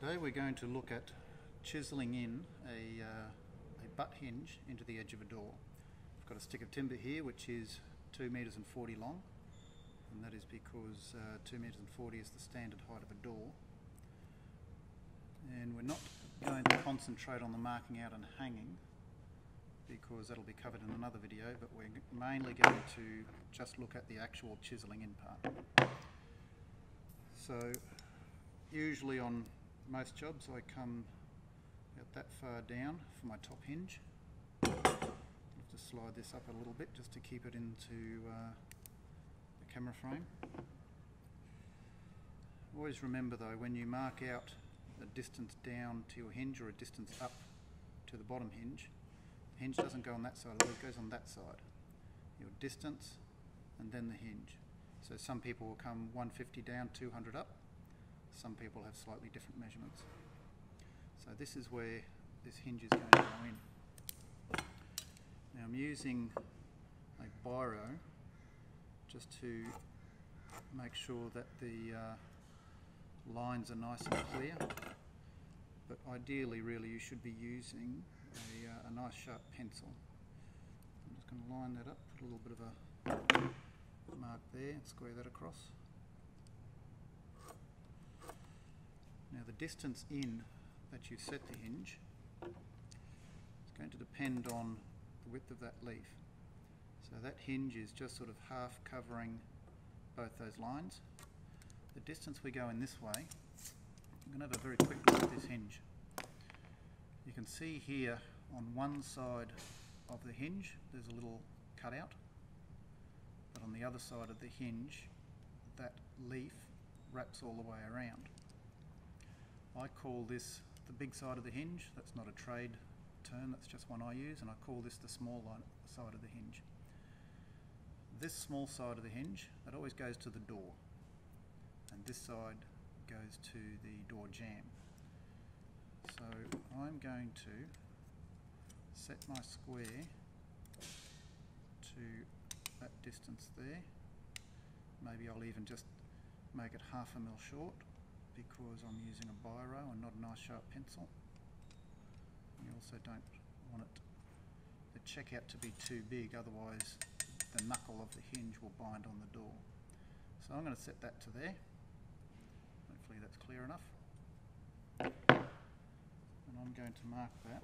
Today we're going to look at chiselling in a, uh, a butt hinge into the edge of a door. I've got a stick of timber here which is 2 metres and 40 long and that is because uh, 2 metres and 40 is the standard height of a door. And we're not going to concentrate on the marking out and hanging because that'll be covered in another video but we're mainly going to just look at the actual chiselling in part. So usually on most jobs I come about that far down for my top hinge. I have to slide this up a little bit just to keep it into uh, the camera frame. Always remember though when you mark out a distance down to your hinge or a distance up to the bottom hinge, the hinge doesn't go on that side, it goes on that side. Your distance and then the hinge. So some people will come 150 down, 200 up. Some people have slightly different measurements. So this is where this hinge is going to go in. Now I'm using a biro just to make sure that the uh, lines are nice and clear. But ideally really you should be using a, uh, a nice sharp pencil. I'm just going to line that up, put a little bit of a mark there and square that across. Now the distance in that you set the hinge is going to depend on the width of that leaf. So that hinge is just sort of half covering both those lines. The distance we go in this way, I'm going to have a very quick look at this hinge. You can see here on one side of the hinge there's a little cutout but on the other side of the hinge that leaf wraps all the way around. I call this the big side of the hinge, that's not a trade term, that's just one I use, and I call this the small side of the hinge. This small side of the hinge, that always goes to the door, and this side goes to the door jamb. So I'm going to set my square to that distance there. Maybe I'll even just make it half a mil short because I'm using a biro and not a nice sharp pencil. You also don't want it the checkout to be too big, otherwise the knuckle of the hinge will bind on the door. So I'm going to set that to there. Hopefully that's clear enough. And I'm going to mark that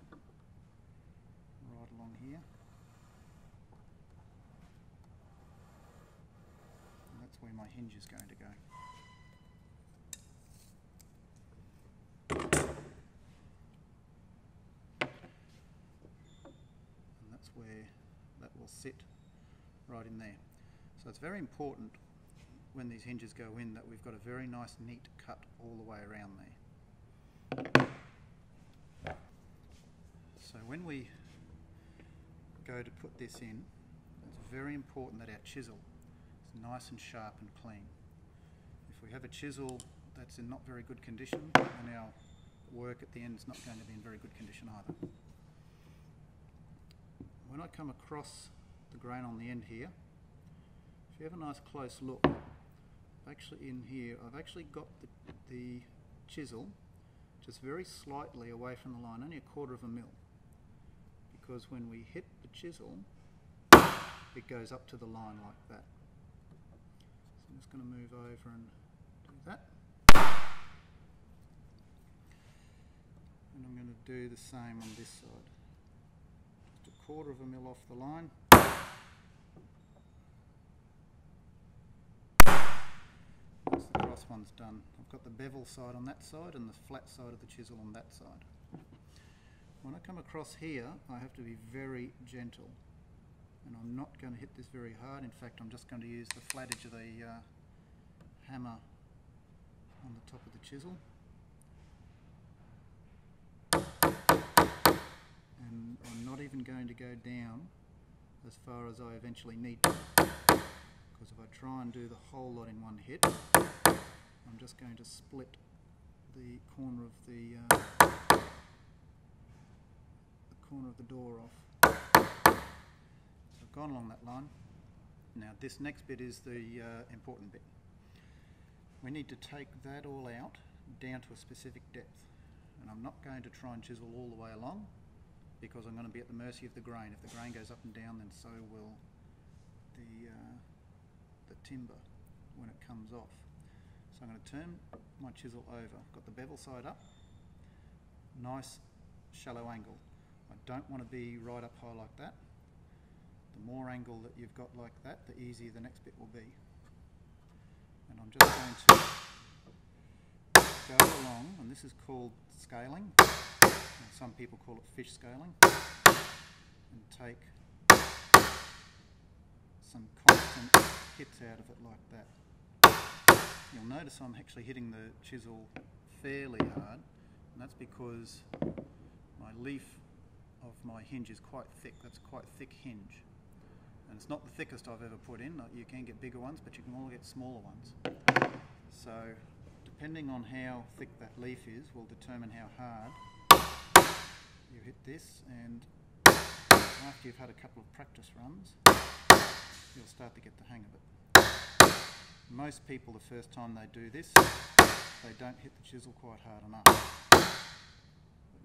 right along here. And that's where my hinge is going to go. Where that will sit right in there. So it's very important when these hinges go in that we've got a very nice neat cut all the way around there. So when we go to put this in, it's very important that our chisel is nice and sharp and clean. If we have a chisel that's in not very good condition, then our work at the end is not going to be in very good condition either when I come across the grain on the end here, if you have a nice close look, actually in here, I've actually got the, the chisel just very slightly away from the line, only a quarter of a mil. Because when we hit the chisel, it goes up to the line like that. So I'm just going to move over and do that. And I'm going to do the same on this side quarter of a mil off the line. Once the cross one's done, I've got the bevel side on that side and the flat side of the chisel on that side. When I come across here, I have to be very gentle. And I'm not going to hit this very hard. In fact, I'm just going to use the flat edge of the uh, hammer on the top of the chisel. even going to go down as far as I eventually need to. Because if I try and do the whole lot in one hit, I'm just going to split the corner of the, uh, the corner of the door off. So I've gone along that line. Now this next bit is the uh, important bit. We need to take that all out down down to a specific depth. And I'm not going to try and chisel all the way along because I'm going to be at the mercy of the grain. If the grain goes up and down, then so will the, uh, the timber when it comes off. So I'm going to turn my chisel over. Got the bevel side up. Nice shallow angle. I don't want to be right up high like that. The more angle that you've got like that, the easier the next bit will be. And I'm just going to go along, and this is called scaling. Some people call it fish scaling. And take some constant hits out of it like that. You'll notice I'm actually hitting the chisel fairly hard, and that's because my leaf of my hinge is quite thick. That's a quite thick hinge. And it's not the thickest I've ever put in. You can get bigger ones, but you can also get smaller ones. So, depending on how thick that leaf is, will determine how hard you hit this. And after you've had a couple of practice runs, you'll start to get the hang of it. Most people, the first time they do this, they don't hit the chisel quite hard enough. But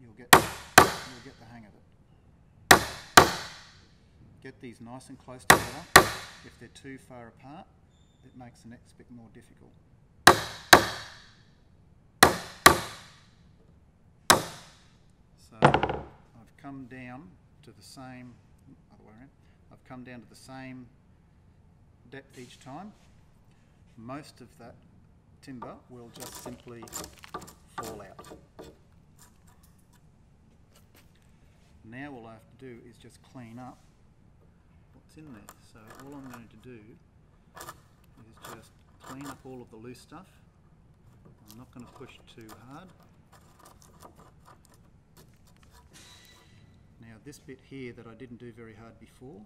you'll get, you'll get the hang of it get these nice and close together. If they're too far apart, it makes the next bit more difficult. So come down to the same, other way around, I've come down to the same depth each time. Most of that timber will just simply fall out. Now all I have to do is just clean up what's in there. So all I'm going to do is just clean up all of the loose stuff. I'm not going to push too hard. Now this bit here that I didn't do very hard before,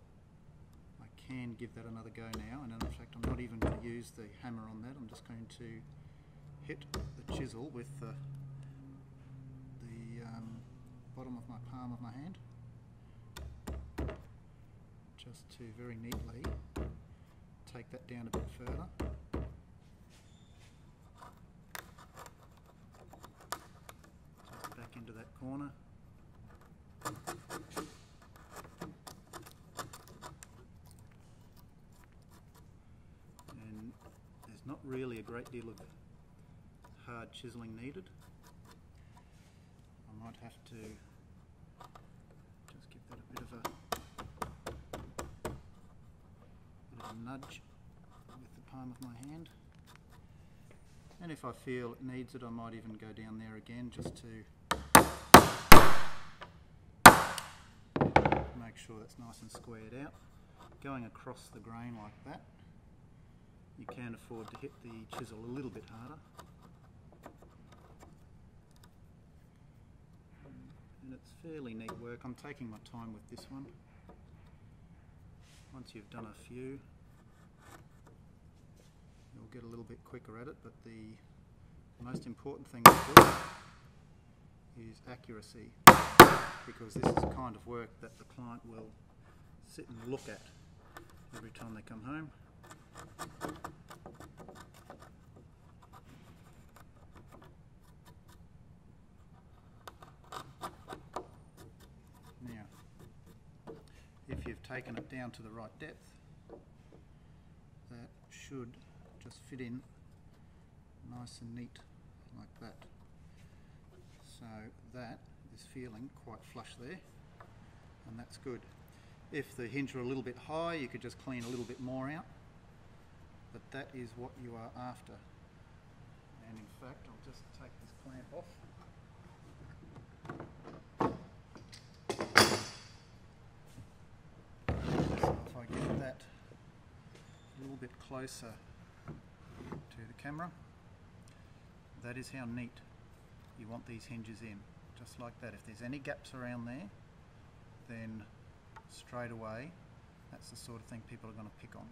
I can give that another go now and in fact I'm not even going to use the hammer on that, I'm just going to hit the chisel with the, the um, bottom of my palm of my hand just to very neatly take that down a bit further. Back into that corner. And there's not really a great deal of hard chiselling needed. I might have to just give that a bit of a nudge with the palm of my hand. And if I feel it needs it, I might even go down there again just to make sure that's nice and squared out. Going across the grain like that, you can afford to hit the chisel a little bit harder. And it's fairly neat work. I'm taking my time with this one. Once you've done a few, you'll get a little bit quicker at it, but the most important thing to do is accuracy, because this is the kind of work that the client will sit and look at every time they come home. Now, if you've taken it down to the right depth, that should just fit in nice and neat like that. So that is feeling quite flush there and that's good. If the hinge were a little bit high you could just clean a little bit more out but that is what you are after. And in fact I'll just take this clamp off. So if I get that a little bit closer to the camera. That is how neat you want these hinges in, just like that. If there's any gaps around there, then straight away, that's the sort of thing people are going to pick on.